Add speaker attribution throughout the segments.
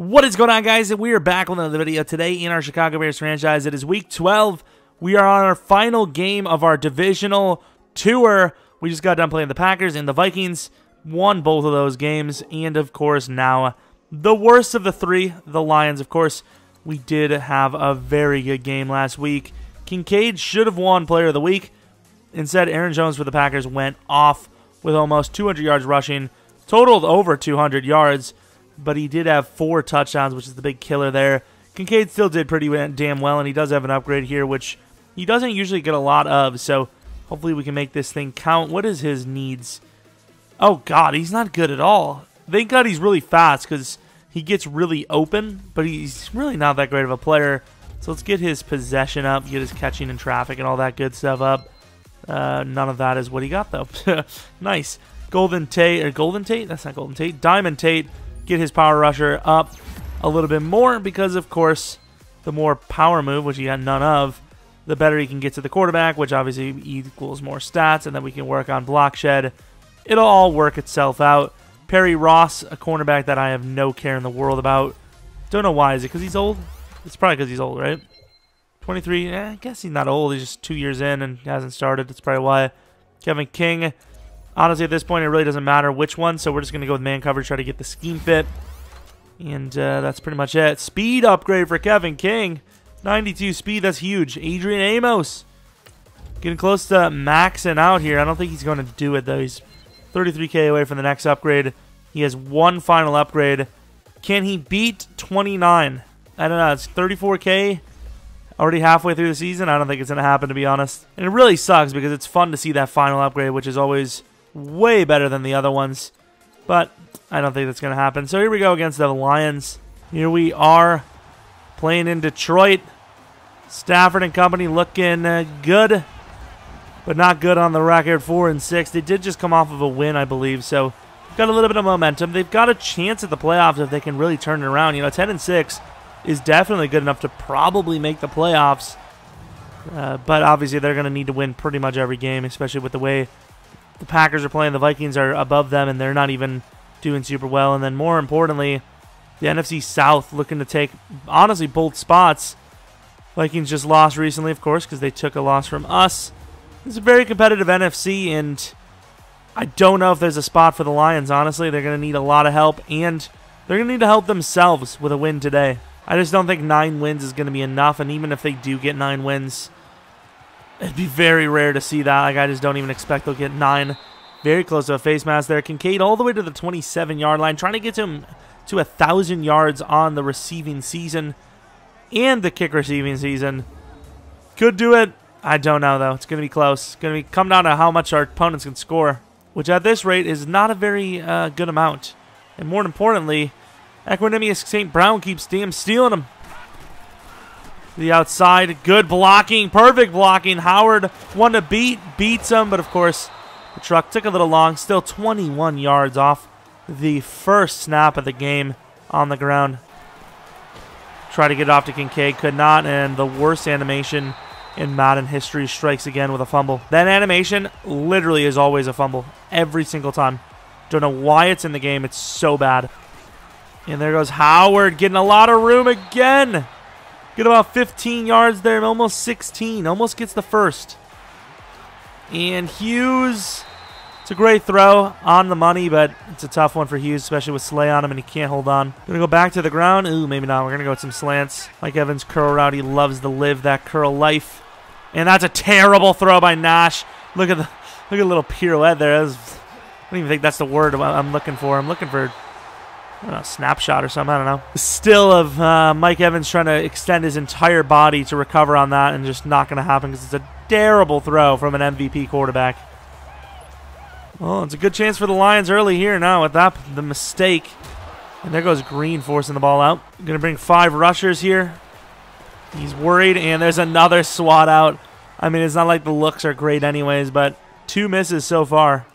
Speaker 1: What is going on, guys? We are back with another video today in our Chicago Bears franchise. It is week 12. We are on our final game of our divisional tour. We just got done playing the Packers and the Vikings, won both of those games, and of course, now the worst of the three, the Lions. Of course, we did have a very good game last week. Kincaid should have won Player of the Week. Instead, Aaron Jones for the Packers went off with almost 200 yards rushing, totaled over 200 yards but he did have four touchdowns, which is the big killer there. Kincaid still did pretty damn well, and he does have an upgrade here, which he doesn't usually get a lot of, so hopefully we can make this thing count. What is his needs? Oh, God, he's not good at all. Thank God he's really fast, because he gets really open, but he's really not that great of a player. So let's get his possession up, get his catching in traffic and all that good stuff up. Uh, none of that is what he got, though. nice. Golden Tate, or Golden Tate? That's not Golden Tate. Diamond Tate get his power rusher up a little bit more because, of course, the more power move, which he had none of, the better he can get to the quarterback, which obviously equals more stats, and then we can work on block shed. It'll all work itself out. Perry Ross, a cornerback that I have no care in the world about. Don't know why. Is it because he's old? It's probably because he's old, right? 23, eh, I guess he's not old. He's just two years in and hasn't started. That's probably why. Kevin King, Honestly, at this point, it really doesn't matter which one, so we're just going to go with man coverage, try to get the scheme fit. And uh, that's pretty much it. Speed upgrade for Kevin King. 92 speed, that's huge. Adrian Amos. Getting close to maxing out here. I don't think he's going to do it, though. He's 33k away from the next upgrade. He has one final upgrade. Can he beat 29? I don't know. It's 34k already halfway through the season. I don't think it's going to happen, to be honest. And it really sucks because it's fun to see that final upgrade, which is always way better than the other ones. But I don't think that's going to happen. So here we go against the Lions. Here we are playing in Detroit. Stafford and company looking uh, good, but not good on the record. Four and six. They did just come off of a win, I believe. So got a little bit of momentum. They've got a chance at the playoffs if they can really turn it around. You know, ten and six is definitely good enough to probably make the playoffs. Uh, but obviously, they're going to need to win pretty much every game, especially with the way the Packers are playing. The Vikings are above them, and they're not even doing super well. And then more importantly, the NFC South looking to take honestly both spots. Vikings just lost recently, of course, because they took a loss from us. It's a very competitive NFC, and I don't know if there's a spot for the Lions. Honestly, they're going to need a lot of help, and they're going to need to help themselves with a win today. I just don't think nine wins is going to be enough, and even if they do get nine wins, It'd be very rare to see that. Like, I just don't even expect they'll get nine. Very close to a face mask there. Kincaid all the way to the 27-yard line, trying to get to him to a 1,000 yards on the receiving season and the kick receiving season. Could do it. I don't know, though. It's going to be close. It's going to be come down to how much our opponents can score, which at this rate is not a very uh, good amount. And more importantly, Equanimeous St. Brown keeps damn stealing them the outside. Good blocking. Perfect blocking. Howard one to beat. Beats him. But, of course, the truck took a little long. Still 21 yards off the first snap of the game on the ground. Try to get it off to Kincaid. Could not. And the worst animation in Madden history strikes again with a fumble. That animation literally is always a fumble. Every single time. Don't know why it's in the game. It's so bad. And there goes Howard getting a lot of room again. Get about 15 yards there, almost 16. Almost gets the first. And Hughes, it's a great throw on the money, but it's a tough one for Hughes, especially with Slay on him, and he can't hold on. Gonna go back to the ground. Ooh, maybe not. We're gonna go with some slants. Mike Evans curl route. He loves to live that curl life. And that's a terrible throw by Nash. Look at the look at a little pirouette there. Was, I don't even think that's the word I'm looking for. I'm looking for know, snapshot or something. I don't know. Still of uh, Mike Evans trying to extend his entire body to recover on that, and just not going to happen because it's a terrible throw from an MVP quarterback. Well, it's a good chance for the Lions early here now with that the mistake. And there goes Green forcing the ball out. Going to bring five rushers here. He's worried, and there's another swat out. I mean, it's not like the looks are great anyways, but two misses so far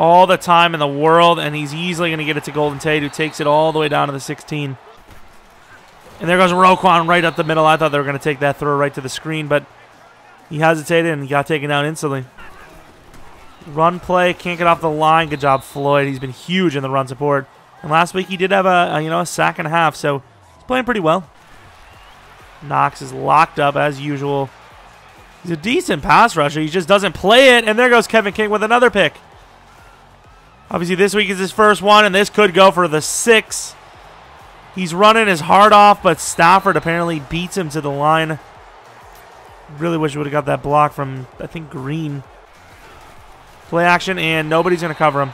Speaker 1: all the time in the world, and he's easily going to get it to Golden Tate, who takes it all the way down to the 16. And there goes Roquan right up the middle. I thought they were going to take that throw right to the screen, but he hesitated and got taken down instantly. Run play, can't get off the line. Good job, Floyd. He's been huge in the run support. And last week he did have a, a you know a sack and a half, so he's playing pretty well. Knox is locked up as usual. He's a decent pass rusher. He just doesn't play it. And there goes Kevin King with another pick. Obviously, this week is his first one, and this could go for the six. He's running his heart off, but Stafford apparently beats him to the line. Really wish we would have got that block from, I think, Green. Play action, and nobody's going to cover him.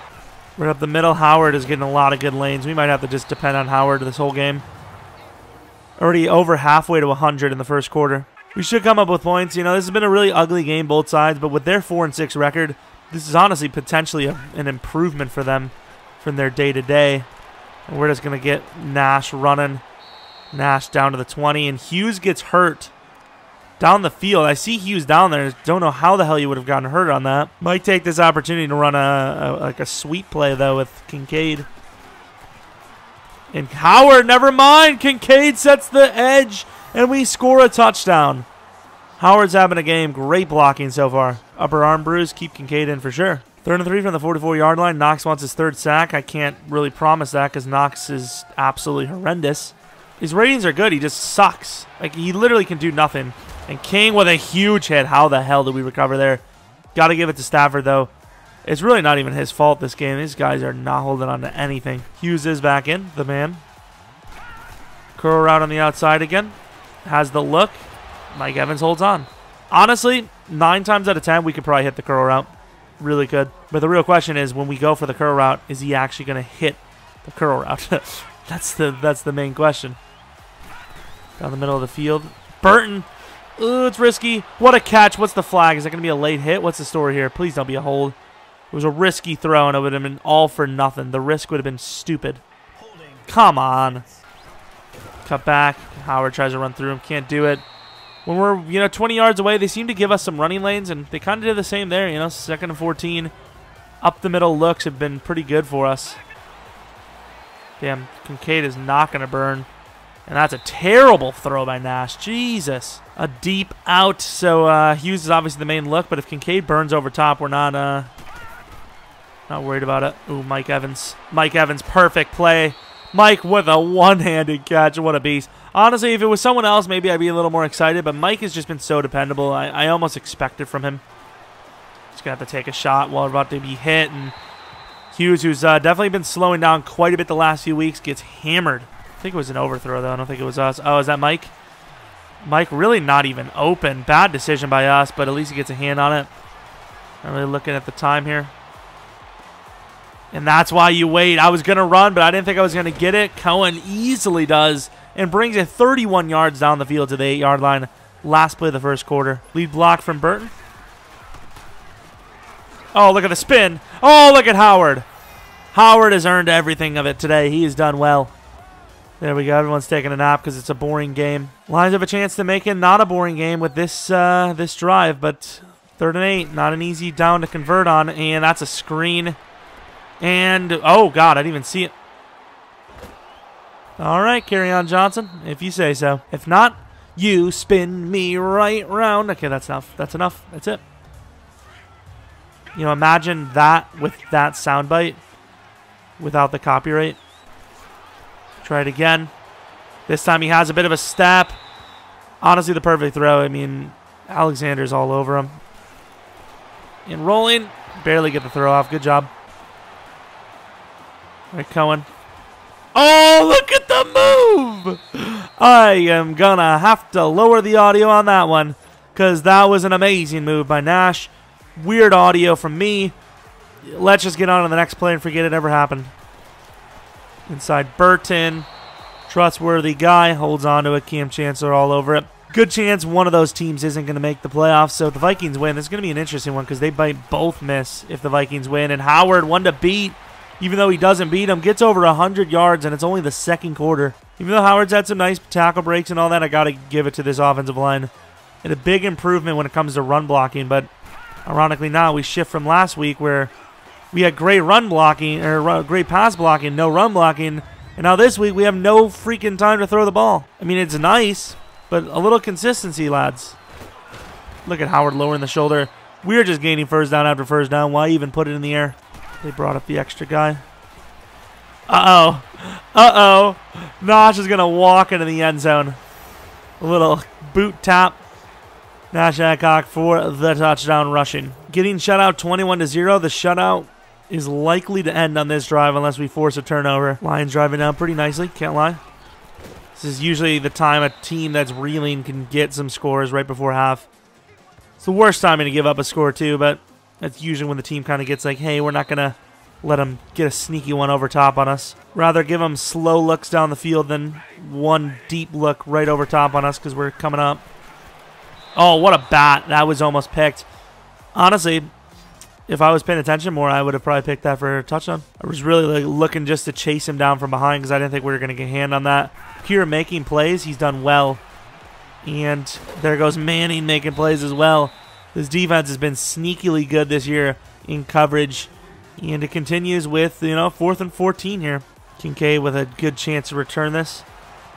Speaker 1: Right up the middle, Howard is getting a lot of good lanes. We might have to just depend on Howard this whole game. Already over halfway to 100 in the first quarter. We should come up with points. You know, this has been a really ugly game, both sides, but with their 4 and 6 record, this is honestly potentially a, an improvement for them from their day to day. And We're just going to get Nash running. Nash down to the 20, and Hughes gets hurt down the field. I see Hughes down there. Don't know how the hell you would have gotten hurt on that. Might take this opportunity to run a, a like a sweep play though with Kincaid. And Howard, never mind. Kincaid sets the edge, and we score a touchdown. Howard's having a game. Great blocking so far. Upper arm bruise. Keep Kincaid in for sure. Third and three from the 44-yard line. Knox wants his third sack. I can't really promise that because Knox is absolutely horrendous. His ratings are good. He just sucks. Like, he literally can do nothing. And King with a huge hit. How the hell did we recover there? Got to give it to Stafford, though. It's really not even his fault this game. These guys are not holding on to anything. Hughes is back in, the man. Curl around on the outside again. Has the look. Mike Evans holds on. Honestly, nine times out of ten, we could probably hit the curl route. Really good. But the real question is, when we go for the curl route, is he actually going to hit the curl route? that's the that's the main question. Down the middle of the field. Burton Ooh, it's risky. What a catch. What's the flag? Is that going to be a late hit? What's the story here? Please don't be a hold. It was a risky throw, and it would have been all for nothing. The risk would have been stupid. Come on. Cut back. Howard tries to run through him. Can't do it. When we're, you know, 20 yards away, they seem to give us some running lanes, and they kind of did the same there, you know. Second and 14. Up the middle looks have been pretty good for us. Damn, Kincaid is not going to burn. And that's a terrible throw by Nash. Jesus. A deep out. So uh, Hughes is obviously the main look, but if Kincaid burns over top, we're not uh, not worried about it. Ooh, Mike Evans. Mike Evans, perfect play. Mike with a one-handed catch. What a beast. Honestly, if it was someone else, maybe I'd be a little more excited, but Mike has just been so dependable. I, I almost expect it from him. Just going to have to take a shot while about to be hit. And Hughes, who's uh, definitely been slowing down quite a bit the last few weeks, gets hammered. I think it was an overthrow, though. I don't think it was us. Oh, is that Mike? Mike really not even open. Bad decision by us, but at least he gets a hand on it. Not really looking at the time here. And that's why you wait. I was going to run, but I didn't think I was going to get it. Cohen easily does and brings it 31 yards down the field to the 8-yard line. Last play of the first quarter. Lead block from Burton. Oh, look at the spin. Oh, look at Howard. Howard has earned everything of it today. He has done well. There we go. Everyone's taking a nap because it's a boring game. Lions have a chance to make it not a boring game with this uh, this drive, but third and eight, not an easy down to convert on, and that's a screen. And oh god, I didn't even see it. All right, Kerryon, Johnson, if you say so. If not, you spin me right round. Okay, that's enough. That's enough. That's it. You know, imagine that with that soundbite without the copyright. Try it again. This time he has a bit of a step. Honestly, the perfect throw. I mean, Alexander's all over him. And rolling. Barely get the throw off. Good job. Right, Cohen. Oh, look at the move! I am to have to lower the audio on that one because that was an amazing move by Nash. Weird audio from me. Let's just get on to the next play and forget it ever happened. Inside Burton. Trustworthy guy. Holds on to it. Kam Chancellor all over it. Good chance one of those teams isn't going to make the playoffs. So if the Vikings win, it's going to be an interesting one because they might both miss if the Vikings win. And Howard, one to beat, even though he doesn't beat him, gets over 100 yards, and it's only the second quarter. Even though Howard's had some nice tackle breaks and all that, I got to give it to this offensive line. And a big improvement when it comes to run blocking, but ironically now we shift from last week where we had great run blocking or great pass blocking, no run blocking, and now this week we have no freaking time to throw the ball. I mean, it's nice, but a little consistency, lads. Look at Howard lowering the shoulder. We're just gaining first down after first down. Why even put it in the air? They brought up the extra guy. Uh-oh. Uh-oh. Nash is going to walk into the end zone. A little boot tap. Nash Adcock for the touchdown rushing. Getting shutout 21 to 0. The shutout is likely to end on this drive unless we force a turnover. Lions driving down pretty nicely, can't lie. This is usually the time a team that's reeling can get some scores right before half. It's the worst timing to give up a score too, but that's usually when the team kind of gets like, hey, we're not going to let them get a sneaky one over top on us. Rather give them slow looks down the field than one deep look right over top on us because we're coming up. Oh, what a bat. That was almost picked. Honestly, if I was paying attention more, I would have probably picked that for a touchdown. I was really like, looking just to chase him down from behind because I didn't think we were going to get a hand on that. Pure making plays, he's done well. And there goes Manning making plays as well. This defense has been sneakily good this year in coverage. And it continues with, you know, fourth and 14 here. Kincaid with a good chance to return this.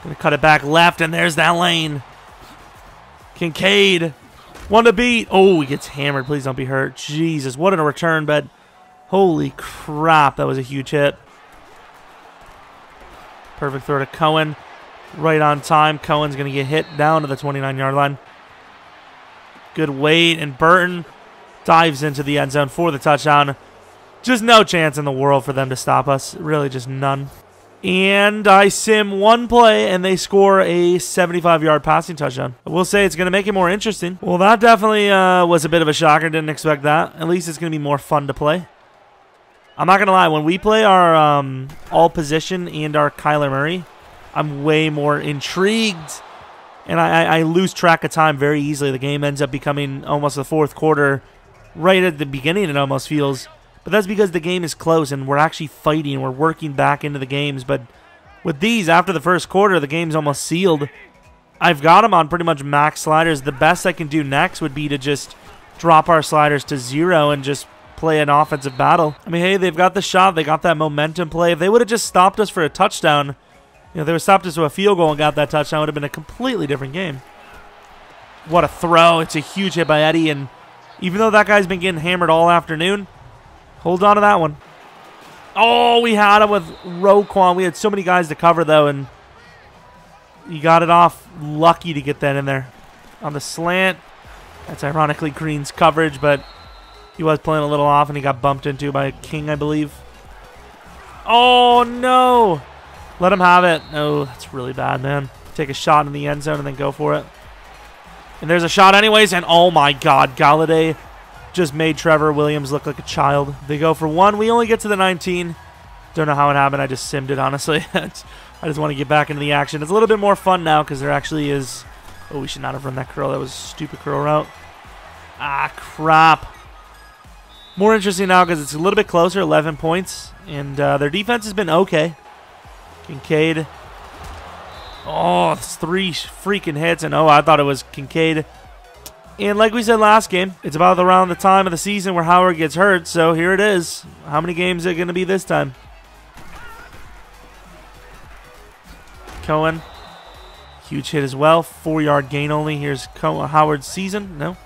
Speaker 1: Gonna cut it back left, and there's that lane. Kincaid one to beat. Oh, he gets hammered. Please don't be hurt. Jesus, what a return, but holy crap, that was a huge hit. Perfect throw to Cohen. Right on time. Cohen's going to get hit down to the 29-yard line. Good weight, and Burton dives into the end zone for the touchdown. Just no chance in the world for them to stop us. Really, just none. And I sim one play, and they score a 75-yard passing touchdown. I will say it's going to make it more interesting. Well, that definitely uh, was a bit of a shocker. Didn't expect that. At least it's going to be more fun to play. I'm not going to lie. When we play our um, all-position and our Kyler Murray, I'm way more intrigued. And I, I lose track of time very easily. The game ends up becoming almost the fourth quarter. Right at the beginning, it almost feels but that's because the game is close and we're actually fighting. We're working back into the games. But with these, after the first quarter, the game's almost sealed. I've got them on pretty much max sliders. The best I can do next would be to just drop our sliders to zero and just play an offensive battle. I mean, hey, they've got the shot. They got that momentum play. If they would have just stopped us for a touchdown, know, they were stopped to a field goal and got that touchdown, it would have been a completely different game. What a throw. It's a huge hit by Eddie. And even though that guy's been getting hammered all afternoon, Hold on to that one. Oh, we had him with Roquan. We had so many guys to cover, though, and he got it off. Lucky to get that in there. On the slant, that's ironically Green's coverage, but he was playing a little off, and he got bumped into by King, I believe. Oh, no. Let him have it. No, that's really bad, man. Take a shot in the end zone and then go for it. And there's a shot anyways, and oh my god, Golladay just made Trevor Williams look like a child. They go for one. We only get to the 19. Don't know how it happened. I just simmed it, honestly. I just want to get back into the action. It's a little bit more fun now because there actually is... Oh, we should not have run that curl. That was a stupid curl route. Ah, crap. More interesting now because it's a little bit closer, 11 points. And uh, their defense has been okay. Kincaid. Oh, it's three freaking hits. And oh, I thought it was Kincaid and like we said last game, it's about around the time of the season where Howard gets hurt. So here it is. How many games are going to be this time? Cohen. Huge hit as well. Four yard gain only. Here's Cohen, uh, Howard's season. No.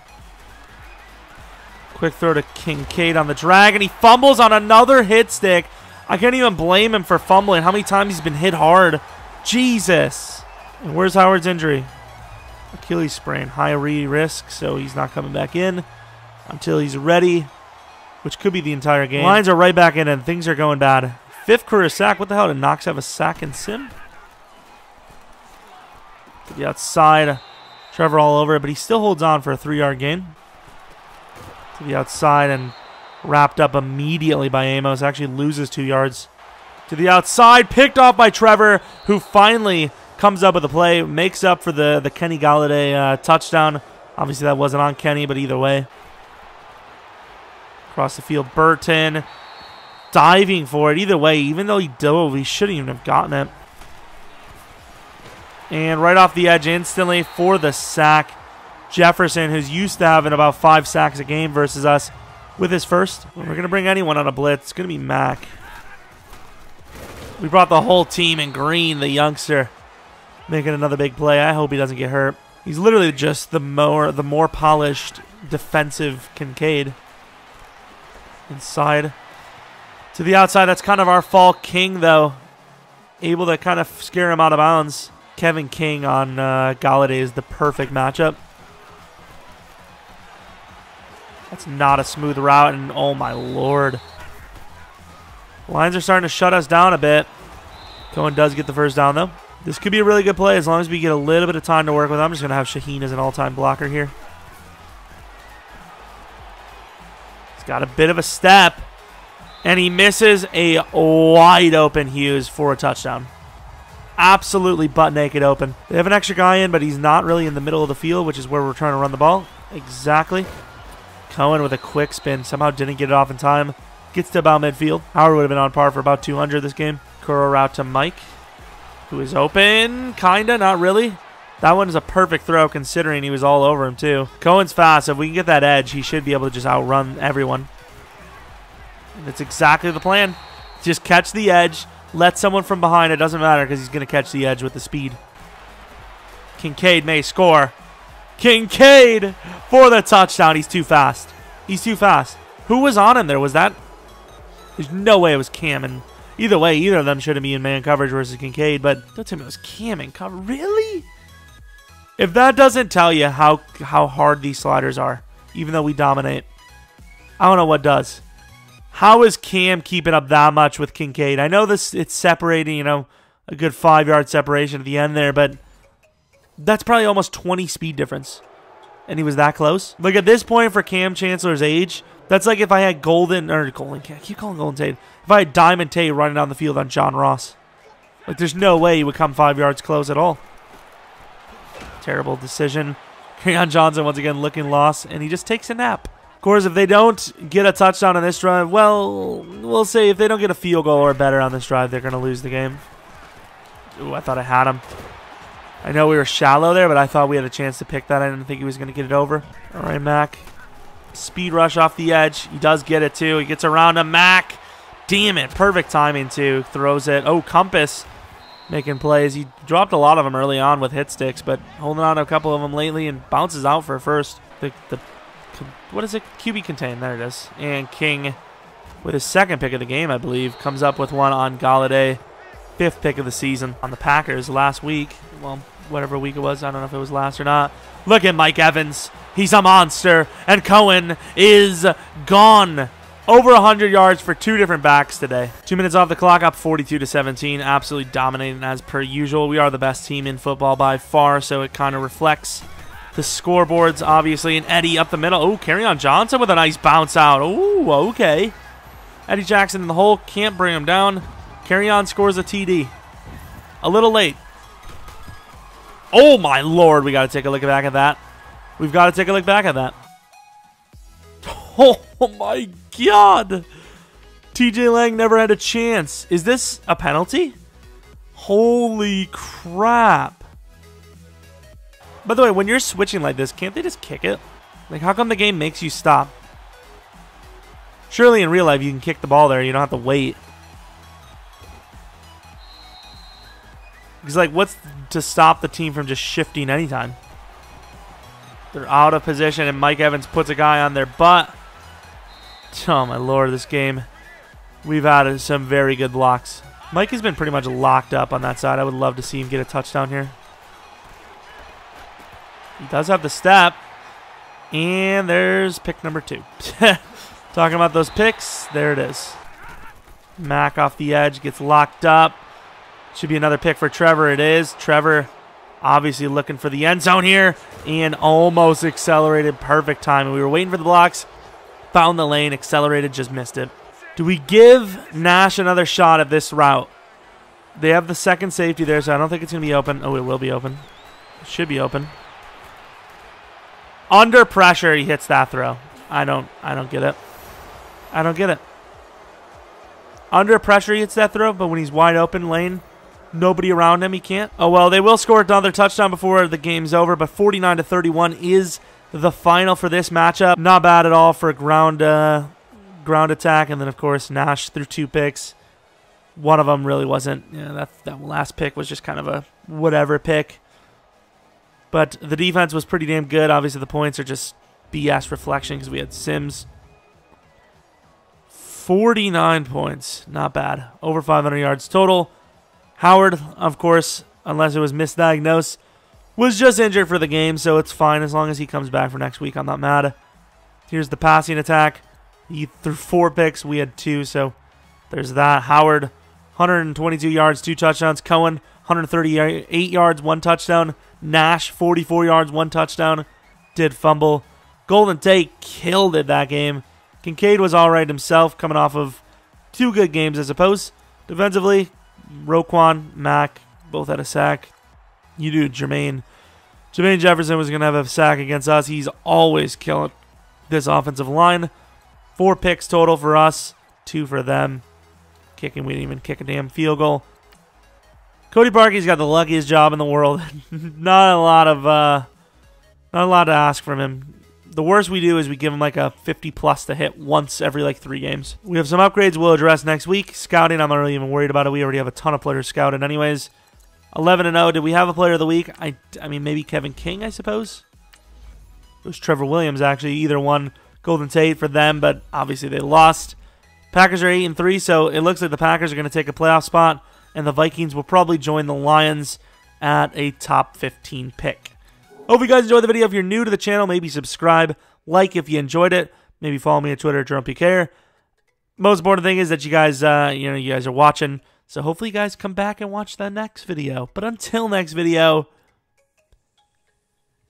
Speaker 1: Quick throw to Kincaid on the drag, and he fumbles on another hit stick. I can't even blame him for fumbling. How many times he's been hit hard? Jesus. And where's Howard's injury? Achilles sprain, high re risk, so he's not coming back in until he's ready, which could be the entire game. Lines are right back in, and things are going bad. Fifth career sack. What the hell? Did Knox have a sack in sim? To the outside. Trevor all over it, but he still holds on for a three-yard gain. To the outside and wrapped up immediately by Amos. Actually loses two yards. To the outside, picked off by Trevor, who finally comes up with a play, makes up for the, the Kenny Golladay uh, touchdown. Obviously, that wasn't on Kenny, but either way. Across the field, Burton diving for it. Either way, even though he dove, he shouldn't even have gotten it. And right off the edge instantly for the sack. Jefferson, who's used to having about five sacks a game versus us, with his first. We're going to bring anyone on a blitz. It's going to be Mack. We brought the whole team in green, the youngster making another big play. I hope he doesn't get hurt. He's literally just the more the more polished defensive Kincaid. Inside. To the outside, that's kind of our fall King, though. Able to kind of scare him out of bounds. Kevin King on uh, Golladay is the perfect matchup. That's not a smooth route, and oh my lord. Lions are starting to shut us down a bit. Cohen does get the first down, though. This could be a really good play as long as we get a little bit of time to work with. I'm just going to have Shaheen as an all-time blocker here. He's got a bit of a step. And he misses a wide open Hughes for a touchdown. Absolutely butt naked open. They have an extra guy in, but he's not really in the middle of the field, which is where we're trying to run the ball. Exactly. Cohen with a quick spin. Somehow didn't get it off in time. Gets to about midfield. Howard would have been on par for about 200 this game. Curl route to Mike, who is open. Kinda, not really. That one is a perfect throw considering he was all over him too. Cohen's fast. If we can get that edge, he should be able to just outrun everyone. That's exactly the plan. Just catch the edge, let someone from behind. It doesn't matter because he's going to catch the edge with the speed. Kincaid may score. Kincaid for the touchdown. He's too fast. He's too fast. Who was on him there? Was that? There's no way it was Kam. And either way, either of them should have been in man coverage versus Kincaid. But don't tell me it was Kam in cover. Really? If that doesn't tell you how how hard these sliders are, even though we dominate, I don't know what does. How is Kam keeping up that much with Kincaid? I know this it's separating, you know, a good five yard separation at the end there, but that's probably almost 20 speed difference. And he was that close. Like at this point for Kam Chancellor's age, that's like if I had Golden or Golden I keep calling Golden Tate. If I had Diamond Tate running down the field on John Ross. Like there's no way he would come five yards close at all. Terrible decision. Kerryon Johnson once again looking lost, and he just takes a nap Of course, if they don't get a touchdown on this drive, well, we'll say if they don't get a field goal or better on this drive, they're going to lose the game. Ooh, I thought I had him. I know we were shallow there, but I thought we had a chance to pick that. I didn't think he was going to get it over. All right, Mack. Speed rush off the edge. He does get it, too. He gets around him. Mack. Damn it. Perfect timing, too. Throws it. Oh, Compass making plays. He dropped a lot of them early on with hit sticks, but holding on to a couple of them lately and bounces out for first. The, the what does it QB contain? There it is. And King, with his second pick of the game, I believe, comes up with one on Golladay, fifth pick of the season on the Packers last week. Well, whatever week it was, I don't know if it was last or not. Look at Mike Evans. He's a monster. And Cohen is gone. Over 100 yards for two different backs today. Two minutes off the clock, up 42 to 17. Absolutely dominating as per usual. We are the best team in football by far, so it kind of reflects the scoreboards, obviously. And Eddie up the middle. Oh, Kerryon Johnson with a nice bounce out. Oh, okay. Eddie Jackson in the hole. Can't bring him down. Kerryon scores a TD. A little late. Oh, my lord. We got to take a look back at that. We've got to take a look back at that. Oh, my God. TJ Lang never had a chance. Is this a penalty? Holy crap. By the way, when you're switching like this, can't they just kick it? Like, how come the game makes you stop? Surely in real life you can kick the ball there. You don't have to wait. Because, like, what's to stop the team from just shifting anytime? They're out of position, and Mike Evans puts a guy on their butt. Oh, my lord, this game. We've had some very good blocks. Mike has been pretty much locked up on that side. I would love to see him get a touchdown here. He does have the step. And there's pick number two. Talking about those picks, there it is. Mack off the edge, gets locked up. Should be another pick for Trevor. It is. Trevor obviously looking for the end zone here and almost accelerated. Perfect time. We were waiting for the blocks. Found the lane, accelerated, just missed it. Do we give Nash another shot at this route? They have the second safety there, so I don't think it's going to be open. Oh, it will be open. It should be open. Under pressure, he hits that throw. I don't I don't get it. I don't get it. Under pressure, he hits that throw, but when he's wide open lane, nobody around him, he can't. Oh well, they will score another touchdown before the game's over, but 49 to 31 is the final for this matchup. Not bad at all for a ground uh, ground attack, and then of course Nash threw two picks. One of them really wasn't. Yeah, that that last pick was just kind of a whatever pick. But the defense was pretty damn good. Obviously, the points are just BS reflection because we had Sims 49 points. Not bad. Over 500 yards total. Howard, of course, unless it was misdiagnosed, was just injured for the game, so it's fine as long as he comes back for next week. I'm not mad. Here's the passing attack. He threw four picks. We had two, so there's that. Howard, 122 yards, two touchdowns. Cohen, 138 yards, one touchdown. Nash, 44 yards, one touchdown. Did fumble. Golden Tate killed it that game. Kincaid was all right himself, coming off of two good games, I suppose. Defensively, Roquan, Mack, both had a sack. You do Jermaine. Jermaine Jefferson was going to have a sack against us. He's always killing this offensive line. Four picks total for us, two for them. Kicking, we didn't even kick a damn field goal. Cody Parkey's got the luckiest job in the world. not a lot of, uh, not a lot to ask from him. The worst we do is we give him like a 50 plus to hit once every like three games. We have some upgrades we'll address next week. Scouting, I'm not really even worried about it. We already have a ton of players scouted anyways. 11 and 0. Did we have a player of the week? I, I mean, maybe Kevin King, I suppose. It was Trevor Williams actually. Either one, Golden Tate for them, but obviously they lost. Packers are 8 and 3, so it looks like the Packers are going to take a playoff spot, and the Vikings will probably join the Lions at a top 15 pick. Hope you guys enjoyed the video. If you're new to the channel, maybe subscribe, like if you enjoyed it. Maybe follow me on Twitter at JeromePK. Most important thing is that you guys, uh, you know, you guys are watching. So hopefully you guys come back and watch the next video. But until next video,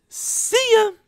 Speaker 1: see ya!